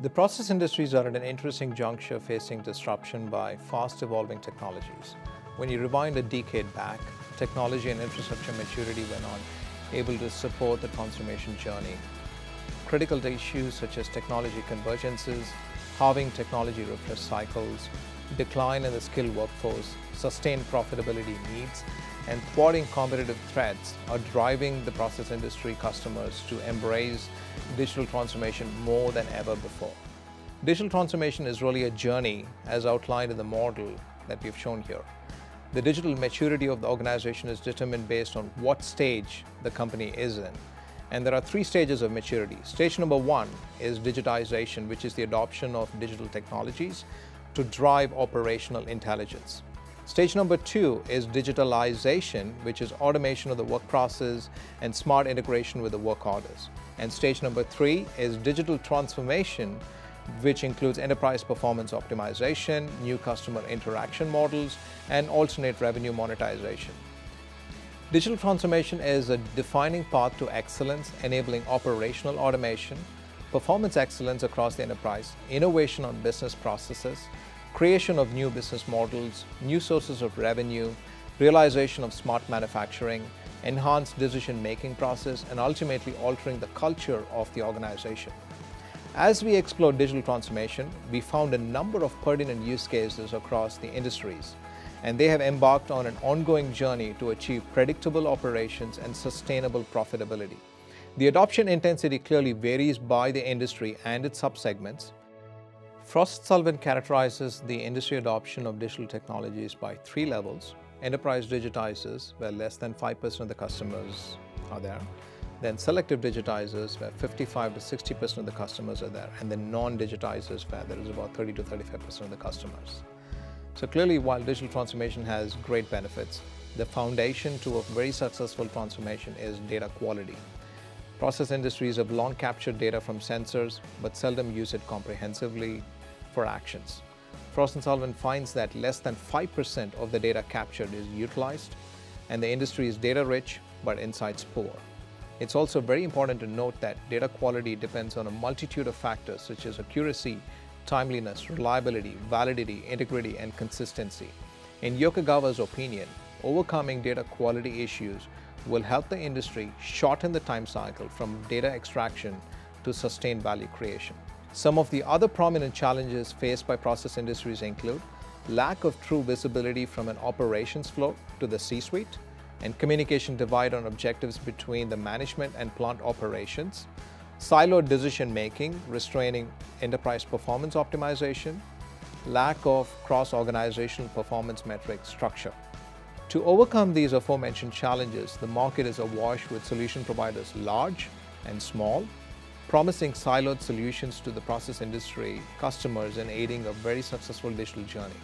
The process industries are at an interesting juncture facing disruption by fast evolving technologies. When you rewind a decade back, technology and infrastructure maturity were not able to support the transformation journey. Critical issues such as technology convergences, halving technology refresh cycles, decline in the skilled workforce, sustained profitability needs, and thwarting competitive threats are driving the process industry customers to embrace digital transformation more than ever before. Digital transformation is really a journey as outlined in the model that we've shown here. The digital maturity of the organization is determined based on what stage the company is in. And there are three stages of maturity. Stage number one is digitization, which is the adoption of digital technologies to drive operational intelligence. Stage number two is digitalization, which is automation of the work process and smart integration with the work orders. And stage number three is digital transformation, which includes enterprise performance optimization, new customer interaction models, and alternate revenue monetization. Digital transformation is a defining path to excellence, enabling operational automation, performance excellence across the enterprise, innovation on business processes, creation of new business models, new sources of revenue, realization of smart manufacturing, enhanced decision-making process, and ultimately altering the culture of the organization. As we explored digital transformation, we found a number of pertinent use cases across the industries, and they have embarked on an ongoing journey to achieve predictable operations and sustainable profitability. The adoption intensity clearly varies by the industry and its subsegments, Sullivan characterizes the industry adoption of digital technologies by three levels. Enterprise digitizers, where less than 5% of the customers are there. Then selective digitizers, where 55 to 60% of the customers are there. And then non-digitizers, where there is about 30 to 35% of the customers. So clearly, while digital transformation has great benefits, the foundation to a very successful transformation is data quality. Process industries have long captured data from sensors, but seldom use it comprehensively for actions. Frost & Sullivan finds that less than 5% of the data captured is utilized, and the industry is data rich, but insights poor. It's also very important to note that data quality depends on a multitude of factors such as accuracy, timeliness, reliability, validity, integrity, and consistency. In Yokogawa's opinion, overcoming data quality issues will help the industry shorten the time cycle from data extraction to sustained value creation. Some of the other prominent challenges faced by process industries include lack of true visibility from an operations flow to the C-suite, and communication divide on objectives between the management and plant operations, siloed decision-making, restraining enterprise performance optimization, lack of cross-organizational performance metric structure. To overcome these aforementioned challenges, the market is awash with solution providers large and small, promising siloed solutions to the process industry customers and aiding a very successful digital journey.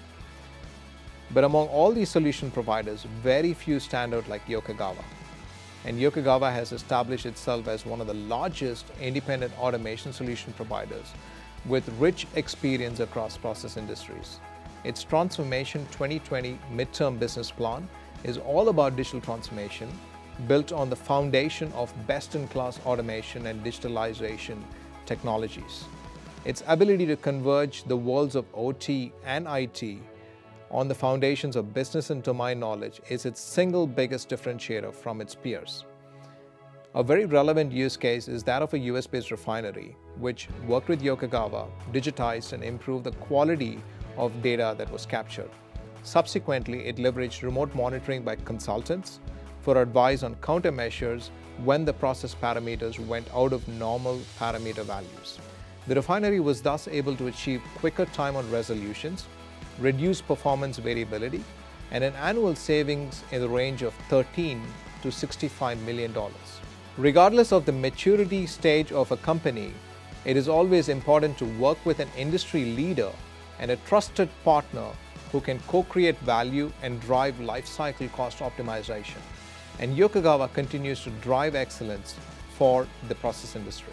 But among all these solution providers, very few stand out like Yokogawa. And Yokogawa has established itself as one of the largest independent automation solution providers with rich experience across process industries. Its Transformation 2020 midterm business plan is all about digital transformation built on the foundation of best-in-class automation and digitalization technologies. Its ability to converge the worlds of OT and IT on the foundations of business and domain knowledge is its single biggest differentiator from its peers. A very relevant use case is that of a US-based refinery, which worked with Yokogawa, digitized and improved the quality of data that was captured. Subsequently, it leveraged remote monitoring by consultants for advice on countermeasures when the process parameters went out of normal parameter values. The refinery was thus able to achieve quicker time on resolutions, reduce performance variability, and an annual savings in the range of 13 to 65 million dollars. Regardless of the maturity stage of a company, it is always important to work with an industry leader and a trusted partner who can co-create value and drive lifecycle cost optimization and Yokogawa continues to drive excellence for the process industry.